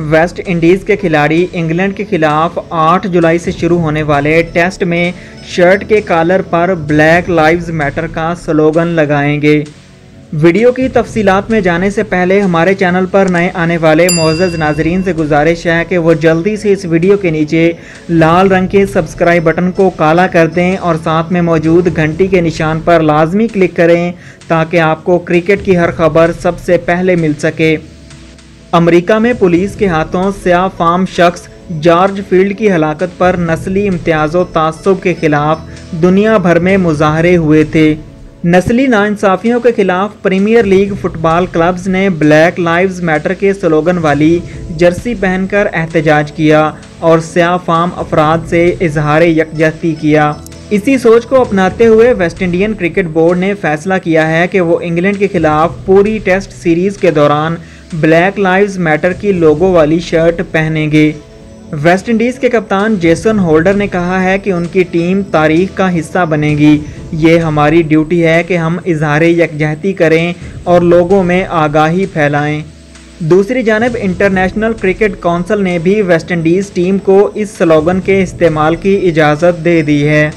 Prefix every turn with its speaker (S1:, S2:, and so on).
S1: West Indies के खिलाड़ी England के खिलाफ 8 जुलाई से शुरू होने वाले टेस्ट में शर्ट के कॉलर पर ब्लैक लाइव्स मैटर का स्लोगन लगाएँगे। वीडियो की तफसीलात में जाने से पहले हमारे चैनल पर नए आने वाले मोज़ नाजरीन से गुजारिश है कि वो जल्दी से इस वीडियो के नीचे लाल रंग के सब्सक्राइब बटन को काला कर दें और साथ में मौजूद घंटी के निशान पर लाजमी क्लिक करें ताकि आपको क्रिकेट की हर खबर सबसे पहले मिल सके। अमेरिका में पुलिस के हाथों स्या फार्म शख्स जॉर्ज फ़ील्ड की हलाकत पर नस्ली इम्तियाज़ तसब के खिलाफ दुनिया भर में मुजाहरे हुए थे। नस्ली नाइंसाफ़ियों के खिलाफ प्रीमियर लीग फुटबॉल क्लब्स ने ब्लैक लाइव्स मैटर के स्लोगन वाली जर्सी पहनकर एहतजाज किया और स्या फार्म अफराद से इजहार यकजहती किया। इसी सोच को अपनाते हुए वेस्ट इंडियन क्रिकेट बोर्ड ने फैसला किया है कि वो इंग्लैंड के खिलाफ पूरी टेस्ट सीरीज़ के दौरान ब्लैक लाइव्स मैटर की लोगो वाली शर्ट पहनेंगे। वेस्ट इंडीज़ के कप्तान जेसन होल्डर ने कहा है कि उनकी टीम तारीख का हिस्सा बनेगी। ये हमारी ड्यूटी है कि हम इजहार यकजहती करें और लोगों में आगाही फैलाएँ। दूसरी जानब इंटरनेशनल क्रिकेट काउंसिल ने भी वेस्ट इंडीज़ टीम को इस स्लोगन के इस्तेमाल की इजाज़त दे दी है।